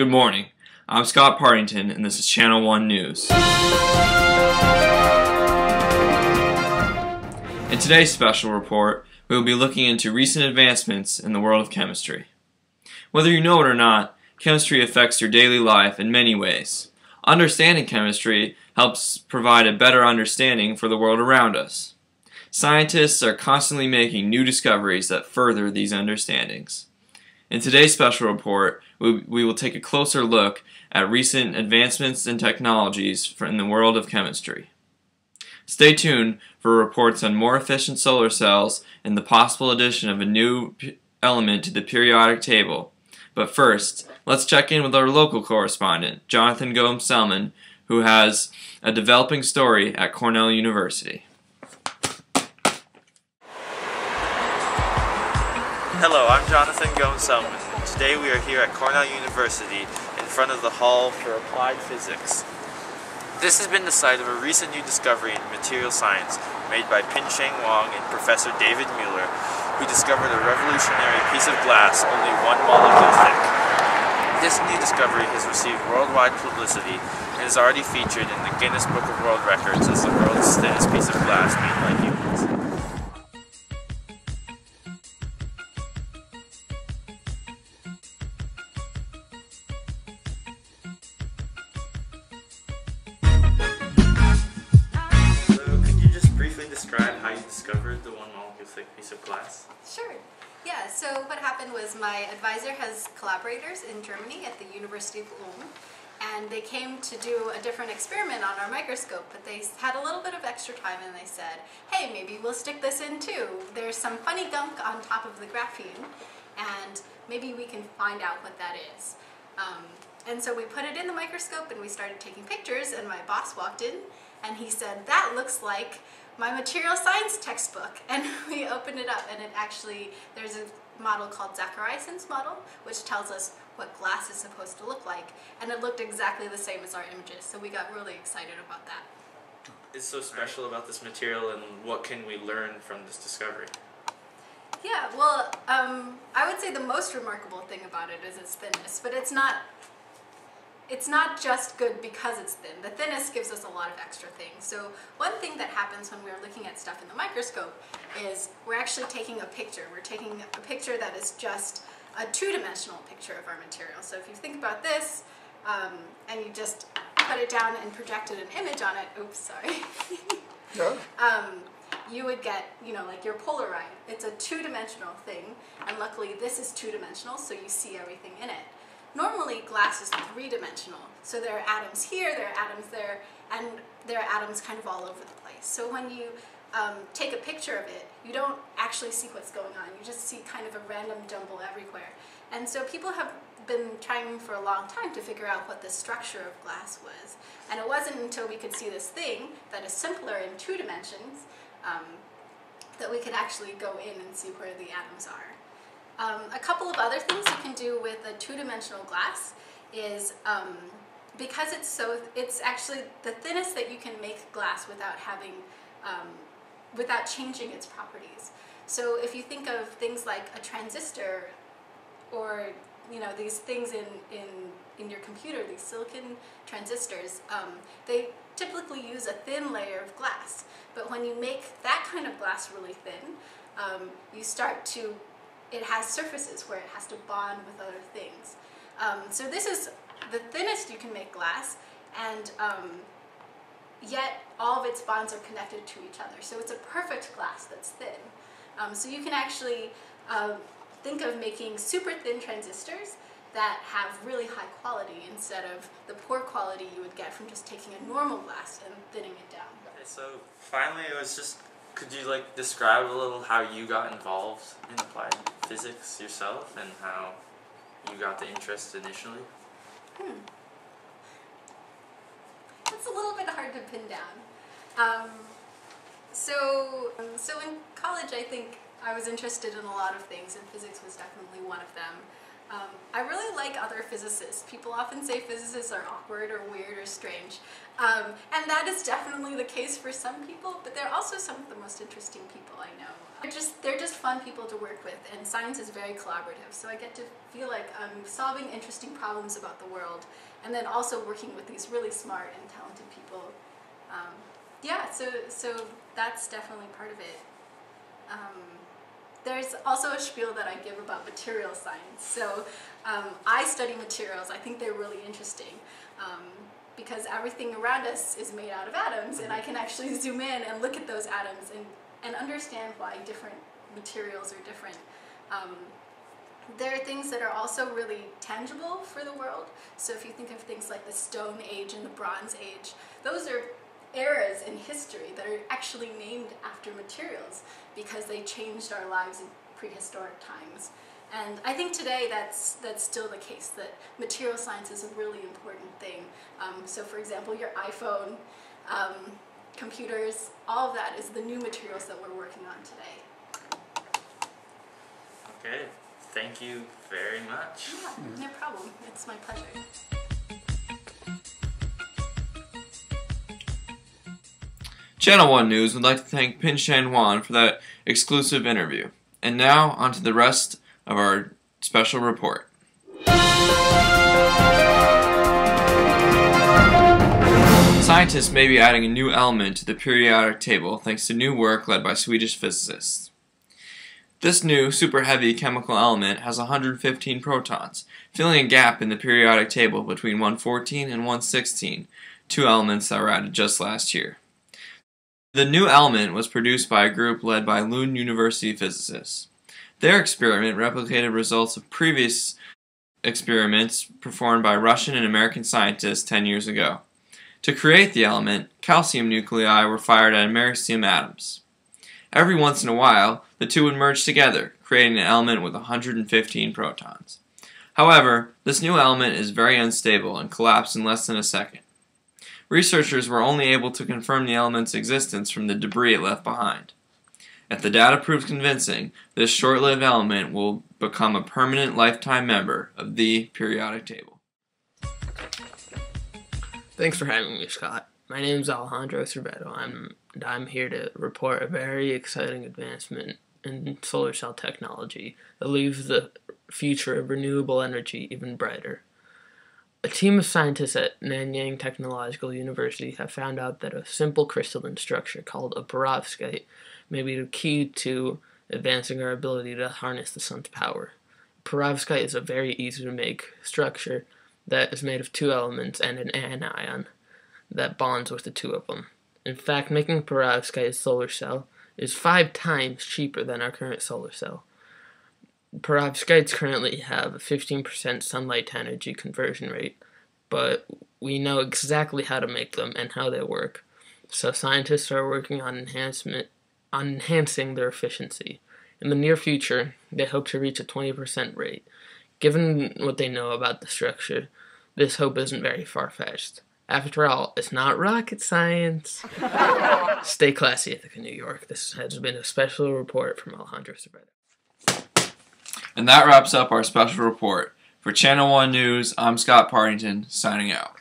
Good morning. I'm Scott Partington, and this is Channel 1 News. In today's special report, we will be looking into recent advancements in the world of chemistry. Whether you know it or not, chemistry affects your daily life in many ways. Understanding chemistry helps provide a better understanding for the world around us. Scientists are constantly making new discoveries that further these understandings. In today's special report, we, will take a closer look at recent advancements in technologies in the world of chemistry. Stay tuned for reports on more efficient solar cells and the possible addition of a new element to the periodic table. But first, let's check in with our local correspondent, Jonathan Gomes-Selman, who has a developing story at Cornell University. Hello, I'm Jonathan Gomes-Selman. Today we are here at Cornell University in front of the Hall for Applied Physics. This has been the site of a recent new discovery in material science made by Pinshane Huang and Professor David Muller, who discovered a revolutionary piece of glass only one molecule thick. This new discovery has received worldwide publicity and is already featured in the Guinness Book of World Records as the world's thinnest piece of glass made by humans. Piece of glass? Sure. Yeah, so what happened was my advisor has collaborators in Germany at the University of Ulm, and they came to do a different experiment on our microscope, but they had a little bit of extra time and they said, hey, maybe we'll stick this in too. There's some funny gunk on top of the graphene, and maybe we can find out what that is. Um, and so we put it in the microscope and we started taking pictures, and my boss walked in and he said, that looks like my material science textbook. And we opened it up and it actually, there's a model called Zachariasen's model, which tells us what glass is supposed to look like. And it looked exactly the same as our images, so we got really excited about that. It's so special about this material and what can we learn from this discovery? Yeah, well, um, I would say the most remarkable thing about it is its thinness, but it's not it's not just good because it's thin. The thinness gives us a lot of extra things. So one thing that happens when we're looking at stuff in the microscope is we're actually taking a picture. We're taking a picture that is just a two-dimensional picture of our material. So if you think about this, um, and you just put it down and projected an image on it, oops, sorry. yeah. um, you would get, you know, like your Polaroid. It's a two-dimensional thing, and luckily this is two-dimensional, so you see everything in it. Normally glass is three-dimensional, so there are atoms here, there are atoms there, and there are atoms kind of all over the place. So when you um, take a picture of it, you don't actually see what's going on. You just see kind of a random jumble everywhere. And so people have been trying for a long time to figure out what the structure of glass was. And it wasn't until we could see this thing that is simpler in two dimensions um, that we could actually go in and see where the atoms are. Um, a couple of other things you can do with a two-dimensional glass is um, because it's so, it's actually the thinnest that you can make glass without having, um, without changing its properties. So if you think of things like a transistor or you know these things in, in, in your computer, these silicon transistors, um, they typically use a thin layer of glass. But when you make that kind of glass really thin, um, you start to it has surfaces where it has to bond with other things. Um, so this is the thinnest you can make glass, and um, yet all of its bonds are connected to each other. So it's a perfect glass that's thin. Um, so you can actually uh, think of making super thin transistors that have really high quality instead of the poor quality you would get from just taking a normal glass and thinning it down. So finally it was just could you like describe a little how you got involved in applied physics yourself and how you got the interest initially? Hmm. That's a little bit hard to pin down. Um, so, so in college, I think I was interested in a lot of things, and physics was definitely one of them. Um, I really like other physicists. People often say physicists are awkward or weird or strange. Um, and that is definitely the case for some people, but they're also some of the most interesting people I know. They're just, they're just fun people to work with, and science is very collaborative, so I get to feel like I'm solving interesting problems about the world, and then also working with these really smart and talented people. Um, yeah, so, so that's definitely part of it. There's also a spiel that I give about material science. So um, I study materials. I think they're really interesting um, because everything around us is made out of atoms, and I can actually zoom in and look at those atoms and, and understand why different materials are different. Um, there are things that are also really tangible for the world. So if you think of things like the Stone Age and the Bronze Age, those are eras in history that are actually named after materials because they changed our lives in prehistoric times. And I think today that's, that's still the case, that material science is a really important thing. Um, so for example, your iPhone, um, computers, all of that is the new materials that we're working on today. Okay, thank you very much. Yeah, no problem. It's my pleasure. Channel 1 News would like to thank Pinshane Huang for that exclusive interview. And now, on to the rest of our special report. Scientists may be adding a new element to the periodic table thanks to new work led by Swedish physicists. This new super heavy chemical element has 115 protons, filling a gap in the periodic table between 114 and 116, two elements that were added just last year. The new element was produced by a group led by Lund University physicists. Their experiment replicated results of previous experiments performed by Russian and American scientists 10 years ago. To create the element, calcium nuclei were fired at americium atoms. Every once in a while, the two would merge together, creating an element with 115 protons. However, this new element is very unstable and collapsed in less than a second. Researchers were only able to confirm the element's existence from the debris it left behind. If the data proves convincing, this short-lived element will become a permanent lifetime member of the periodic table. Thanks for having me, Scott. My name is Alejandro Cerveto. I'm, and I'm here to report a very exciting advancement in solar cell technology that leaves the future of renewable energy even brighter. A team of scientists at Nanyang Technological University have found out that a simple crystalline structure called a perovskite may be the key to advancing our ability to harness the sun's power. Perovskite is a very easy to make structure that is made of two elements and an anion that bonds with the two of them. In fact, making perovskite solar cell is five times cheaper than our current solar cell. Perovskites currently have a 15% sunlight to energy conversion rate, but we know exactly how to make them and how they work. So scientists are working on enhancement on enhancing their efficiency. In the near future, they hope to reach a 20% rate. Given what they know about the structure, this hope isn't very far-fetched. After all, it's not rocket science. Stay classy, Ithaca, New York. This has been a special report from Alejandro Cerveto. And that wraps up our special report. For Channel 1 News, I'm Scott Partington, signing out.